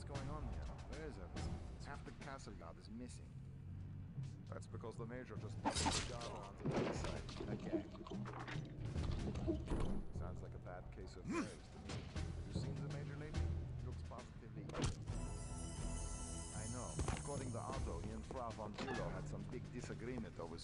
What's going on here? Where is everything? Half the castle guard is missing. That's because the major just put the guard onto the other side. Okay. Sounds like a bad case of hmm. nerves to me. Have you seen the major lately? He looks positively. I know. According to Otto, he and Frau von Bülow had some big disagreement over.